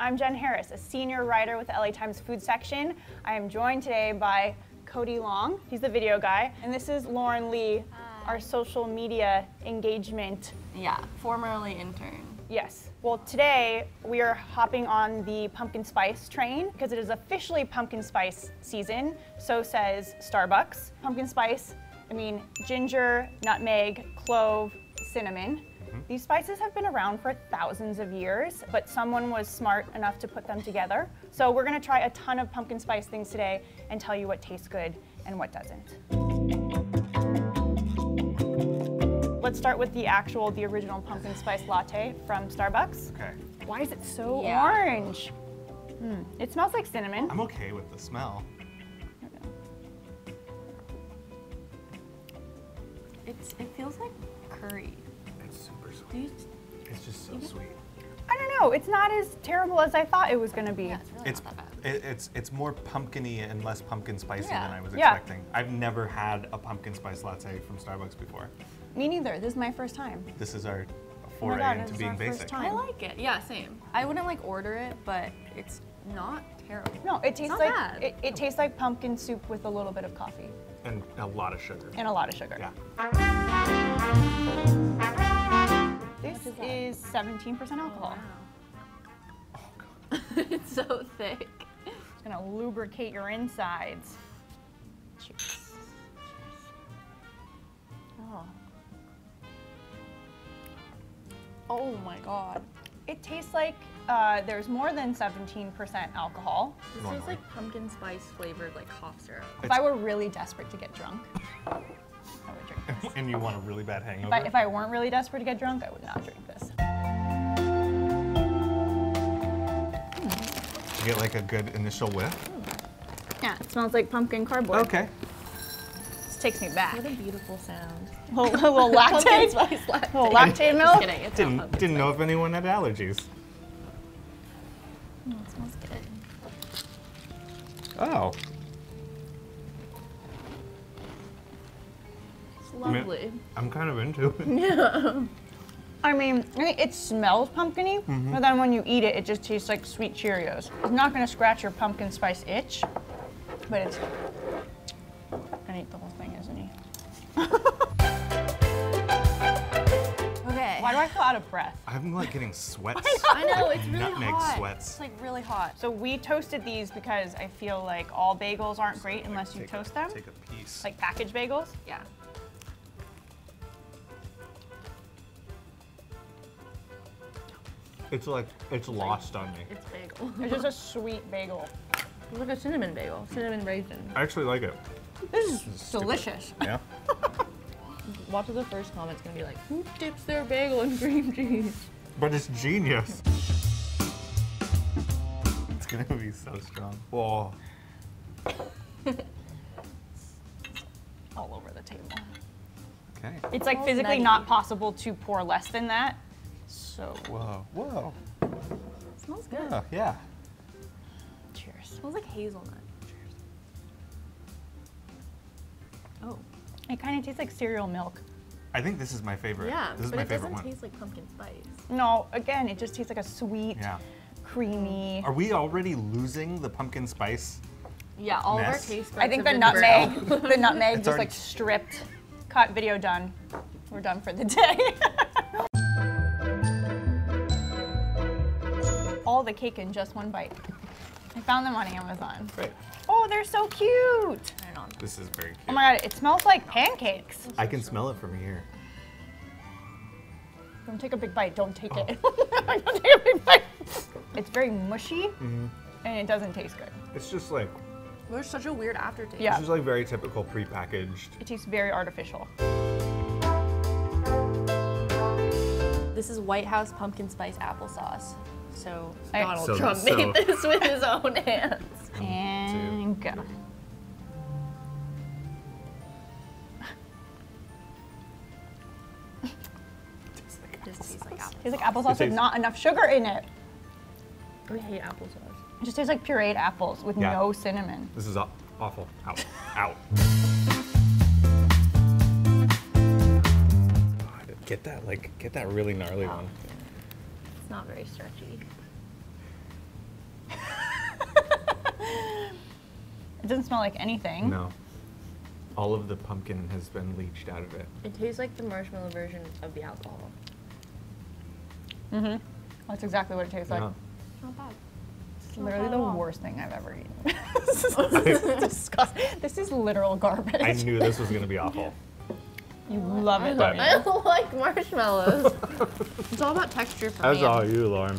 I'm Jenn Harris, a senior writer with the LA Times food section. I am joined today by Cody Long. He's the video guy. And this is Lauren Lee, our social media engagement. Yeah, formerly intern. Yes. Well, today we are hopping on the pumpkin spice train because it is officially pumpkin spice season. So says Starbucks. Pumpkin spice, I mean ginger, nutmeg, clove, cinnamon. These spices have been around for thousands of years, but someone was smart enough to put them together. So we're gonna try a ton of pumpkin spice things today and tell you what tastes good and what doesn't. Let's start with the actual, the original pumpkin spice latte from Starbucks. Okay. Why is it so Yeah. orange? Hmm, It smells like cinnamon. I'm okay with the smell. It's it feels like curry. It's super sweet. It's just so sweet. I don't know. It's not as terrible as I thought it was gonna be. yeah, it's really It's not that bad. it, it's it's more pumpkiny and less pumpkin spicy Yeah. than I was Yeah. expecting. I've never had a pumpkin spice latte from Starbucks before. Me neither. This is my first time. This is our Oh foray God, into being basic. time. I like it. Yeah, same. I wouldn't like order it, but it's not terrible. No, it tastes not like bad. it, it tastes like pumpkin soup with a little bit of coffee And a lot of sugar. and a lot of sugar. Yeah. This is 17% alcohol. Oh god. it's so thick. It's gonna lubricate your insides. Cheers. Oh. Oh my god. It tastes like uh, there's more than 17% alcohol. This tastes like pumpkin spice flavored like cough syrup. If I were really desperate to get drunk, and you want a really bad hangover? If I, if I weren't really desperate to get drunk, I would not drink this. You get like a good initial whiff. Hmm. Yeah, it smells like pumpkin cardboard. Okay. This takes me back. What a beautiful sound. A little, a little Pumpkin lactate, spice latte. little lactate milk. Just kidding. It's Didn't pumpkin didn't know if anyone had allergies. spice. It smells good. Oh. It's lovely. I'm kind of into it. Yeah. I mean, it smells pumpkiny, Mm-hmm. but then when you eat it, it just tastes like sweet Cheerios. It's not gonna scratch your pumpkin spice itch, but it's gonna eat the whole thing, isn't he? Okay. Why do I feel out of breath? I'm like getting sweats. I know like it's really nutmeg hot. sweats. It's like really hot. So we toasted these because I feel like all bagels aren't great unless you Take a- toast them, Take a piece. like packaged bagels. Yeah. It's like it's lost on me. It's bagel. It's just a sweet bagel. It's like a cinnamon bagel. Cinnamon raisin. I actually like it. This is stupid. delicious. Yeah. Watch the first comment's gonna be like, who dips their bagel in cream cheese? But it's genius. it's gonna be so strong. Whoa. All over the table. Okay. It's like physically not possible to pour less than that. So Whoa. Whoa. It smells good. Oh, yeah. cheers. smells like hazelnut. Cheers. Oh. It kind of tastes like cereal milk. I think this is my favorite. Yeah, This is but my it doesn't taste like pumpkin spice. No, again, it just tastes like a sweet, Yeah. creamy. Are we already losing the pumpkin spice? Yeah, all Mess. of our taste buds I think have the been burnt nutmeg, the nutmeg just already- like stripped. Cut video done. We're done for the day. All the cake in just one bite. I found them on Amazon. Great. Oh, they're so cute. I don't know. This is very cute. Oh my god, it smells like pancakes. I can smell it from here. Don't take a big bite. Don't take it. Oh. Don't take a big bite. It's very mushy Mm-hmm. and it doesn't taste good. It's just like There's such a weird aftertaste. Yeah. this is like very typical prepackaged. It tastes very artificial. This is White House pumpkin spice applesauce. So I- Donald So- Trump so- made this with his own hands. And go. This tastes like apple. Tastes like applesauce with not enough sugar in it. We hate applesauce. It just tastes like pureed apples with Yeah. no cinnamon. This is aw- awful. Out. Out. Get that like get that really gnarly one. Not very stretchy. it doesn't smell like anything. No. All of the pumpkin has been leached out of it. It tastes like the marshmallow version of the alcohol. Mm-hmm. That's exactly what it tastes yeah. like. Not bad. It's Not literally bad the worst thing I've ever eaten. this is disgusting. This is literal garbage. I knew this was going to be awful you love it, But- don't I don't like marshmallows. it's all about texture for That's me. all you, Lauren.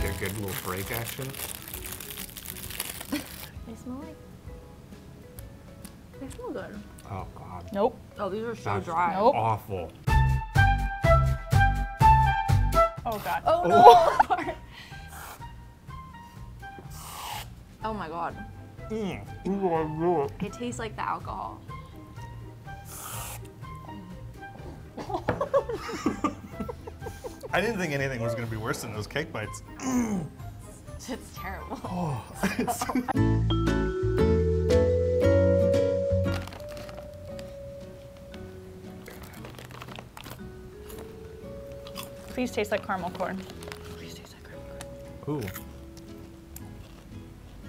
Get a good little break action. They smell like. They smell good. Oh God. Nope. Oh, these are so That's dry. Nope. Awful. Oh god. Oh no! oh my god. Mm. It tastes like the alcohol. I didn't think anything was gonna be worse than those cake bites. It's terrible. Please taste like caramel corn. Ooh.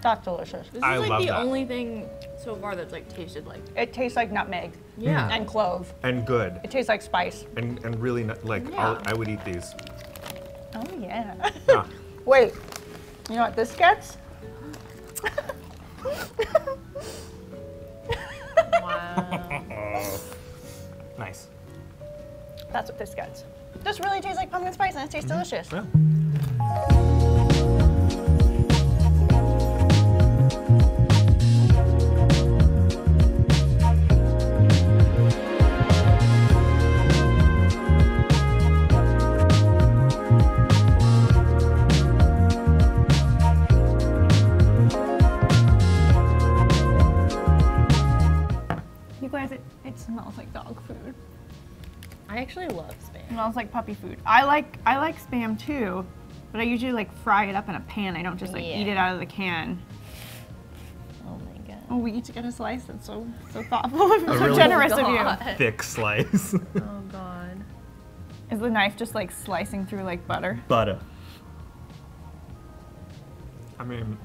That's delicious. This is I like love the that. only thing so far that's like tasted like. It tastes like nutmeg Yeah. Mm. and clove. And good. It tastes like spice. And and really not, like Yeah. I'll, I would eat these. Oh yeah. Yeah. Wait. You know what this gets? wow. Nice. That's what this gets. This really tastes like pumpkin spice and it tastes mm-hmm. delicious. Yeah. Smells like dog food. I actually love It spam. smells like puppy food. I like I like spam too, but I usually like fry it up in a pan. I don't just like eat it out of the can. Oh my god. Oh, we each get a slice. That's so so thoughtful, so really- generous of you. Thick slice. Oh god. Is the knife just like slicing through like butter? Butter. I mean,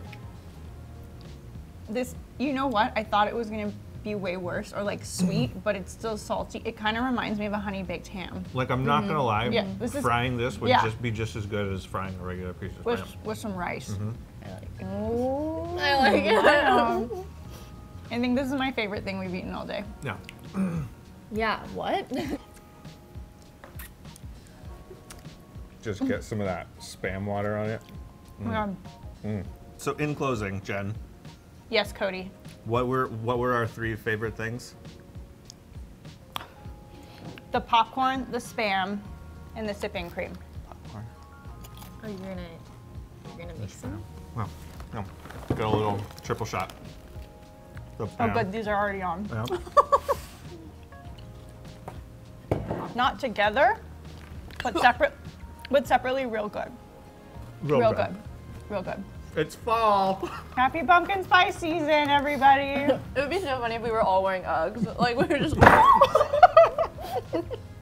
This, you know what? I thought it was gonna be way worse or like sweet, Mm-hmm. but it's still salty. It kind of reminds me of a honey baked ham like I'm not gonna lie. Yeah, this is- frying this would yeah. just be just as good as frying a regular piece of with spam. with some rice. Mm-hmm. I like it. I like it. wow. I think this is my favorite thing we've eaten all day. Yeah. Yeah, what? Just get some of that spam water on it. Oh my God. So in closing, Jenn, Yes, Cody. what were what were our three favorite things? The popcorn, the spam, and the sipping cream. Popcorn. oh, you're gonna, you're gonna mix them. Well, no. Got a little triple shot. The Oh, spam. good. These are already on. Yeah. Not together, but separate, but separately, real good. Real good. Real good. It's fall. Happy pumpkin spice season, everybody. It would be so funny if we were all wearing Uggs. Like we were just.